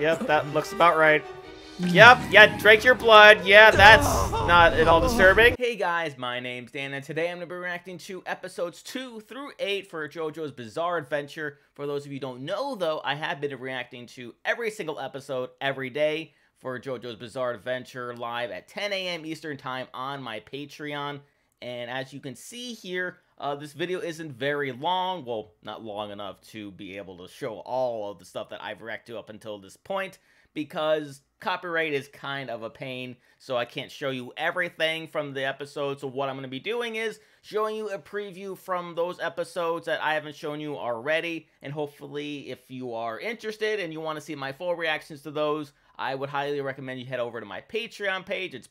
Yep, that looks about right. Yep, yeah, drink your blood. Yeah, that's not at all disturbing. Hey guys, my name's Dan, and today I'm going to be reacting to episodes 2 through 8 for JoJo's Bizarre Adventure. For those of you don't know, though, I have been reacting to every single episode every day for JoJo's Bizarre Adventure live at 10 a.m. Eastern Time on my Patreon. And as you can see here, uh, this video isn't very long. Well, not long enough to be able to show all of the stuff that I've reacted to up until this point because copyright is kind of a pain, so I can't show you everything from the episodes. So what I'm going to be doing is showing you a preview from those episodes that I haven't shown you already, and hopefully if you are interested and you want to see my full reactions to those, I would highly recommend you head over to my Patreon page. It's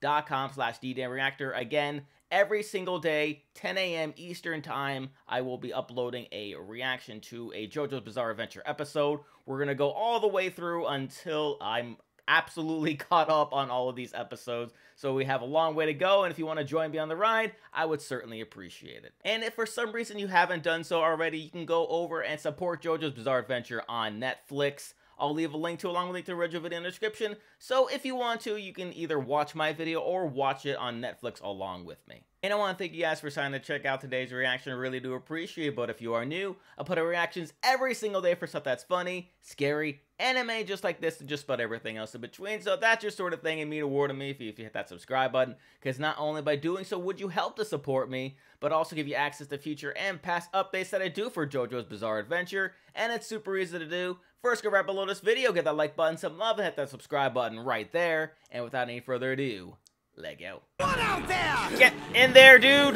patreon.com slash Reactor. Again, every single day, 10 a.m. Eastern Time, I will be uploading a reaction to a JoJo's Bizarre Adventure episode. We're going to go all the way through until I'm absolutely caught up on all of these episodes. So we have a long way to go, and if you want to join me on the ride, I would certainly appreciate it. And if for some reason you haven't done so already, you can go over and support JoJo's Bizarre Adventure on Netflix. I'll leave a link to along with link to the original video in the description. So if you want to, you can either watch my video or watch it on Netflix along with me. And I want to thank you guys for signing to check out today's reaction. I really do appreciate it. But if you are new, I put out reactions every single day for stuff that's funny, scary, anime just like this, and just about everything else in between. So that's your sort of thing, and mean a war to me if you, if you hit that subscribe button. Because not only by doing so would you help to support me, but also give you access to future and past updates that I do for JoJo's Bizarre Adventure. And it's super easy to do. First, go right below this video, give that like button some love, and hit that subscribe button right there. And without any further ado, let go. What out there? Get in there, dude!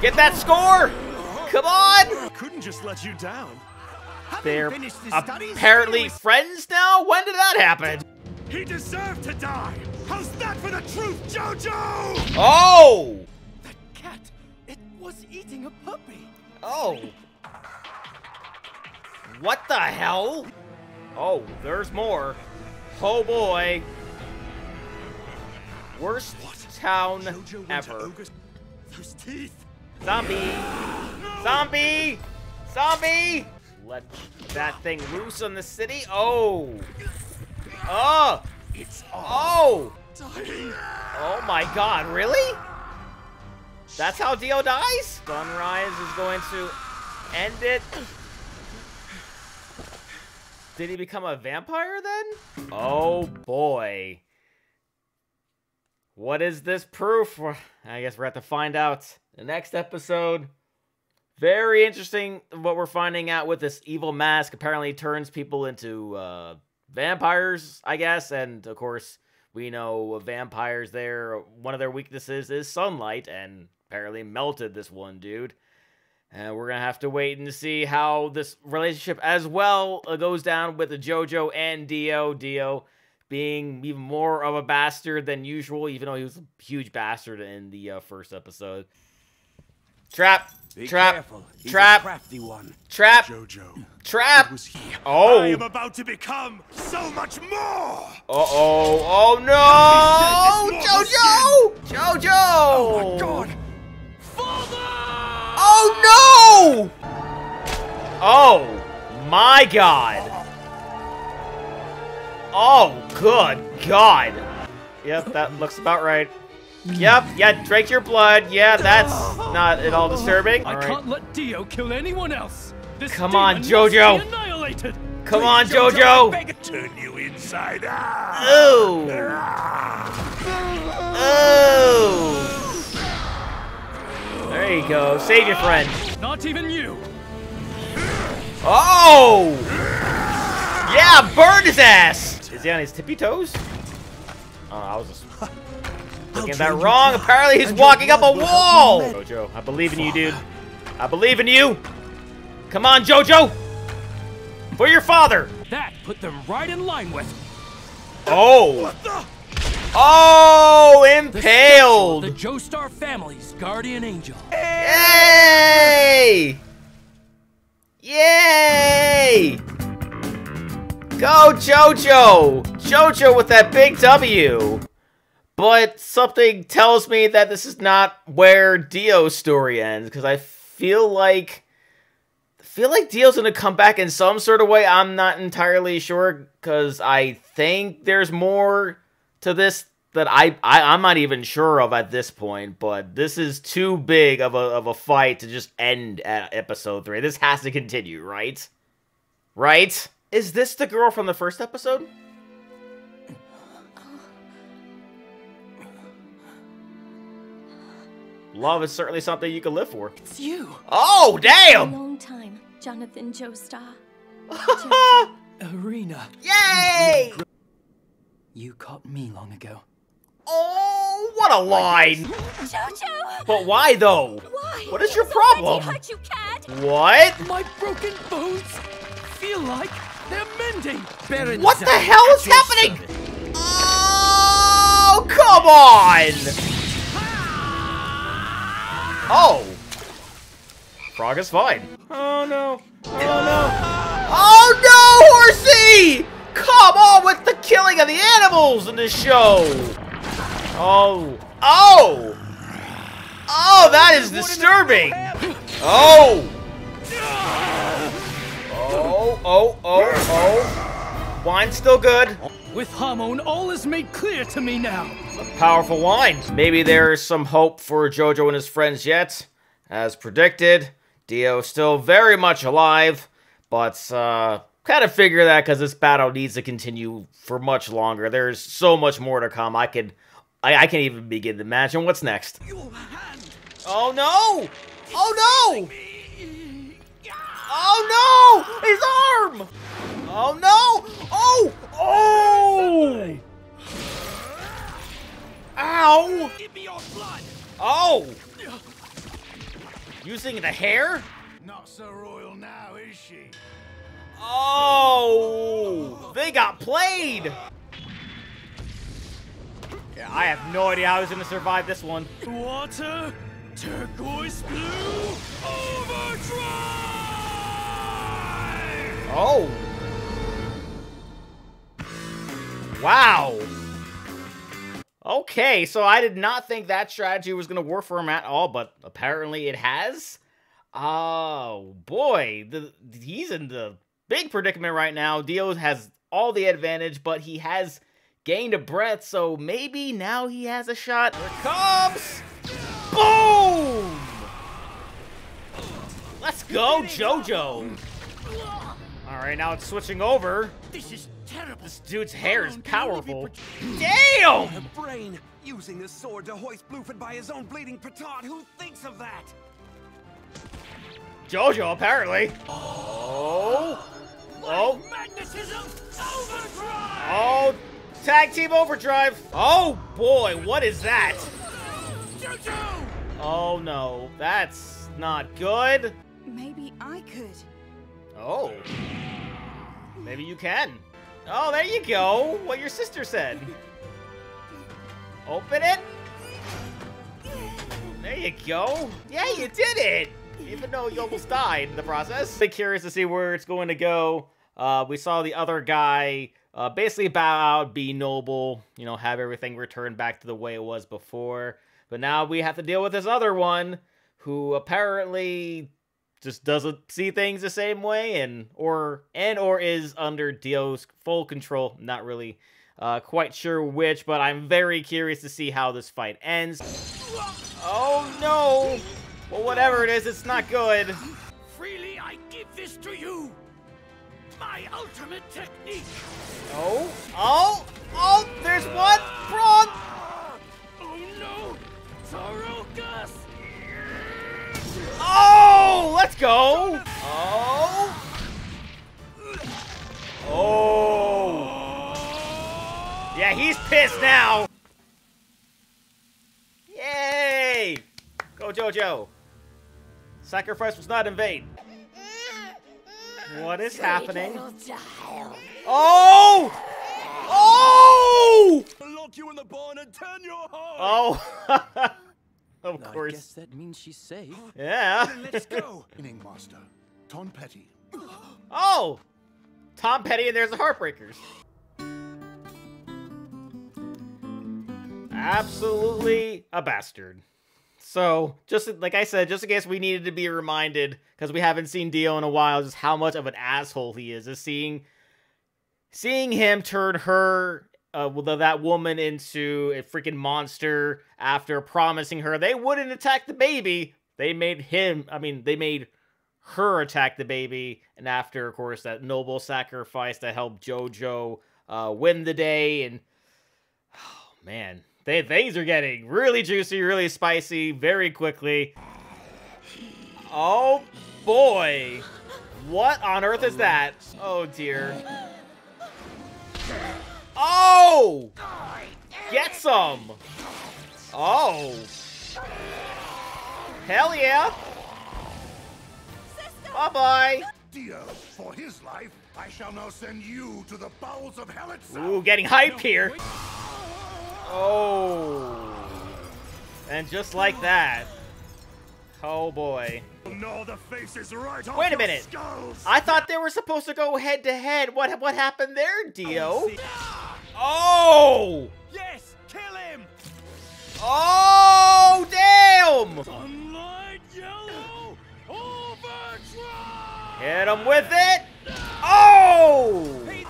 Get that score! Come on! Couldn't just let you down. They're apparently friends now? When did that happen? He deserved to die! How's that for the truth, Jojo? Oh! That cat, it was eating a puppy. Oh. What the hell? Oh, there's more. Oh boy. Worst town ever. Those teeth. Zombie! Zombie! Zombie! Let that thing loose on the city. Oh! Oh! It's Oh! dying. Oh my god, really? That's how Dio dies? Sunrise is going to end it. Did he become a vampire then? Oh boy. What is this proof? I guess we're at to find out. The next episode. Very interesting what we're finding out with this evil mask. Apparently turns people into uh, vampires, I guess. And of course, we know vampires there, one of their weaknesses is sunlight. And apparently melted this one dude. And we're going to have to wait and see how this relationship as well uh, goes down with the JoJo and Dio. Dio being even more of a bastard than usual, even though he was a huge bastard in the uh, first episode. Trap! Be trap! careful. He's Trap! Crafty one. Trap! Jojo. Trap! It was he. Oh! I am about to become so much more. Uh-oh! Oh no! This JoJo! JoJo! Oh my God. Oh no! Oh my god! Oh good god! Yep, that looks about right. Yep, yeah, drink your blood. Yeah, that's not at all disturbing. I can't let Dio kill anyone else. This Come on, Jojo. Annihilated. Come on, Please, I JoJo! beg it. Turn you inside out. Ooh! Ah. Ooh! There you go. Save your friend. Not even you. Oh! Yeah, burn his ass! Is he on his tippy toes? Oh, I was just looking at that wrong. Apparently he's walking up a blood will help wall! Jojo, I believe in you, dude. I believe in you! Come on, Jojo! For your father! That put them right in line with Oh! Oh! the Impaled! The Joestar family's guardian angel. Yay! Yay! Go Jojo! Jojo with that big W! But something tells me that this is not where Dio's story ends, because I feel like feel like Dio's gonna come back in some sort of way. I'm not entirely sure because I think there's more to this that I, I I'm not even sure of at this point. But this is too big of a of a fight to just end at episode three. This has to continue, right? Right? Is this the girl from the first episode? Love is certainly something you can live for. It's you. Oh, A damn! long time, Jonathan Joestar. Erina. Yay! You caught me long ago. Oh, what a line! Jojo! But why though? Why? What is your problem? hurt you, Cad. What? My broken bones feel like they're mending. Baron What the hell is happening? service. Oh, come on! Oh. Frog is fine. Oh no. Oh no. Oh no, horsey! Come on with the killing of the animals in this show! Oh. Oh! Oh, that is disturbing! Oh! Oh, oh, oh, oh. Wine's still good. With Hamon, all is made clear to me now. Powerful wine. Maybe there's some hope for Jojo and his friends yet. As predicted, Dio still very much alive, but uh, kind of figure that because this battle needs to continue for much longer. There's so much more to come. I could, I, I can't even begin to imagine what's next. Oh no! Oh no! Oh no! His arm! Oh no! Oh! Oh! Ow! Give me your blood! Oh! Using the hair? Not so royal now, is she? Oh! They got played! Yeah, I have no idea how he's gonna survive this one. Water, turquoise blue, overdrive! Oh! Wow! Okay, so I did not think that strategy was gonna work for him at all, but apparently it has. Oh boy, the, he's in the big predicament right now. Dio has all the advantage, but he has gained a breath, so maybe now he has a shot. Here it comes! Boom! Let's go, JoJo! Alright, now it's switching over. This is terrible. This dude's hair is Alone can only be powerful. Damn! A brain using the sword to hoist Bruford by his own bleeding petard. Who thinks of that? Jojo, apparently. Oh. Oh. Magnetism overdrive! Oh. Tag team overdrive. Oh boy, what is that? Oh no, that's not good. Maybe I could. Oh. Maybe you can. Oh, there you go. What your sister said. Open it. There you go. Yeah, you did it. Even though you almost died in the process. I'm curious to see where it's going to go. Uh, we saw the other guy uh, basically bow out, be noble, you know, have everything returned back to the way it was before. But now we have to deal with this other one who apparently just doesn't see things the same way and or and or is under Dio's full control. Not really uh, quite sure which, but I'm very curious to see how this fight ends. Oh no! Well, whatever it is, it's not good. My ultimate technique! Oh, oh, oh! There's one frog. Oh no! Tarkus! Oh, let's go. Oh, oh. Yeah, he's pissed now. Yay! Go, Jojo. Sacrifice was not in vain. What is happening? Oh! Oh! Lock you in the barn and turn your heart. Oh! of I guess course. that means she's safe. Yeah. Let's go. Inning Master, Tonpetty. Oh! Tom Petty and there's the Heartbreakers. Absolutely a bastard. So, just like I said, just in case we needed to be reminded, because we haven't seen Dio in a while, just how much of an asshole he is. Is seeing, seeing him turn her, uh, that woman into a freaking monster after promising her they wouldn't attack the baby. They made him, I mean, they made her attack the baby, and after, of course, that noble sacrifice that helped JoJo uh, win the day, and oh man, they, things are getting really juicy, really spicy, very quickly. Oh boy, what on earth is that? Oh dear. Oh! Get some! Oh! Hell yeah! Bye-bye! Dio, for his life, I shall now send you to the bowels of hell itself. Ooh, getting hype here. Oh. And just like that. Oh boy. No, the face is right Wait a minute. Skulls. I thought they were supposed to go head to head. What what happened there, Dio? Oh, oh! Yes, kill him! Oh, damn! Sunlight yellow overdrive! Hit him with it. Oh! Oh!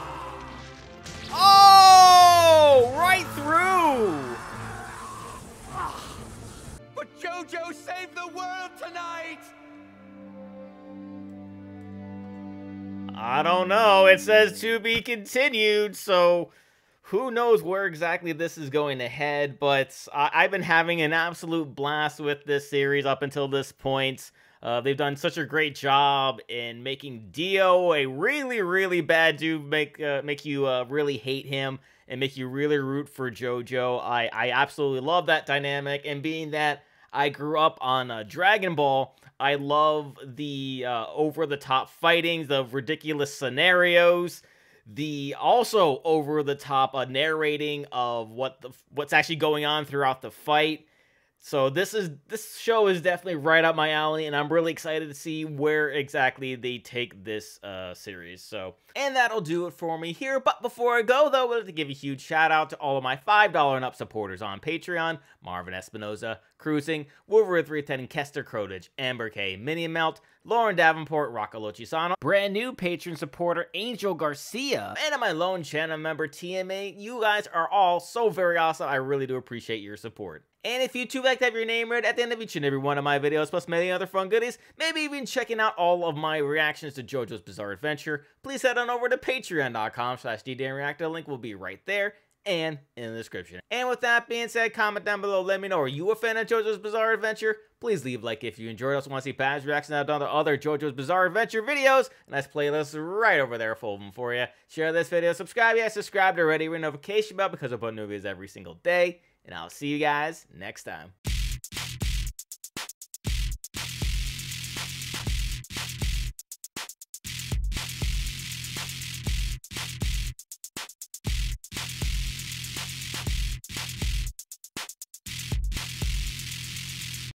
I don't know. It says to be continued, so who knows where exactly this is going to head, but I- have been having an absolute blast with this series up until this point. Uh, they've done such a great job in making Dio a really, really bad dude, make uh, make you uh, really hate him and make you really root for JoJo. I, I absolutely love that dynamic, and being that I grew up on uh, Dragon Ball, I love the uh, over-the-top fightings, the ridiculous scenarios, the also over-the-top uh, narrating of what the what's actually going on throughout the fight. So this is this show is definitely right up my alley, and I'm really excited to see where exactly they take this uh, series. So, and that'll do it for me here. But before I go, though, I'd like to give a huge shout out to all of my five dollar and up supporters on Patreon: Marvin Espinoza, Cruising, Wolverine 310, Kester Crotage, Amber K, Mini Melt, Lauren Davenport, Rocco Lochisano, brand new patron supporter Angel Garcia, and my lone channel member TMA. You guys are all so very awesome. I really do appreciate your support. And if you too like to have your name read at the end of each and every one of my videos, plus many other fun goodies, maybe even checking out all of my reactions to JoJo's Bizarre Adventure, please head on over to patreon.com slash thedanreactor. Link will be right there and in the description. And with that being said, comment down below. Let me know, are you a fan of JoJo's Bizarre Adventure? Please leave a like if you enjoyed. Also want to see past reactions I've done to other JoJo's Bizarre Adventure videos. And that's playlist right over there full of them for you. Share this video, subscribe. Yeah, subscribed already. Ring notification bell because I put new videos every single day. And I'll see you guys next time.